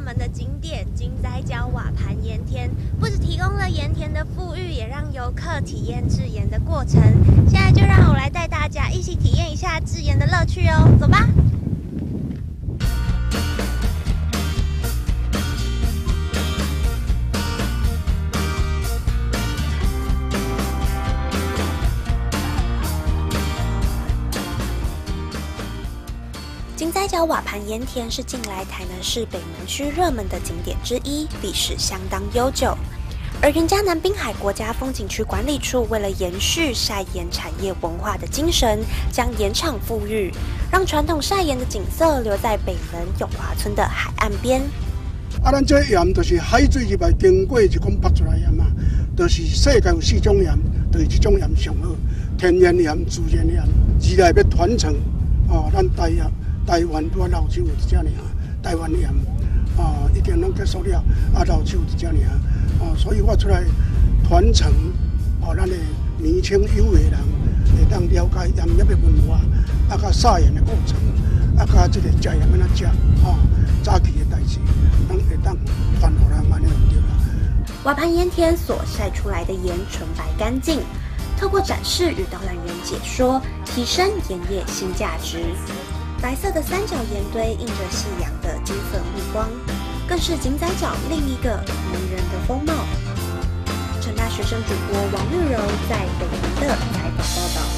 门的景点金仔角瓦盘盐田，不止提供了盐田的富裕，也让游客体验制盐的过程。现在就让我来带大家一起体验一下制盐的乐趣哦，走吧！金仔角瓦盘盐田是近来台南市北门区热门的景点之一，历史相当悠久。而云嘉南滨海国家风景区管理处为了延续晒盐产业文化的精神，将盐场富裕，让传统晒盐的景色留在北门永华村的海岸边。啊，咱这盐就是海水入来经过就讲拔出来盐嘛，就是世界有四种盐，就是这种盐上好，天然盐、自然盐，未来要传承哦，咱台啊。台湾拄啊老树有一只尔，台湾盐啊已经拢结束了，啊老手一只尔，啊，所以我出来传承哦，咱的年轻有为人会当了解盐业的文化，啊甲撒盐的过程，啊甲这个食盐安怎食，哦，早期的代志，咱会当传互人安尼对啦。瓦盘盐田所晒出来的盐纯白干净，透过展示与导览员解说，提升盐业新价值。白色的三角岩堆映着夕阳的金色目光，更是井仔角另一个迷人的风貌。成大学生主播王玉柔在北门的采访报道。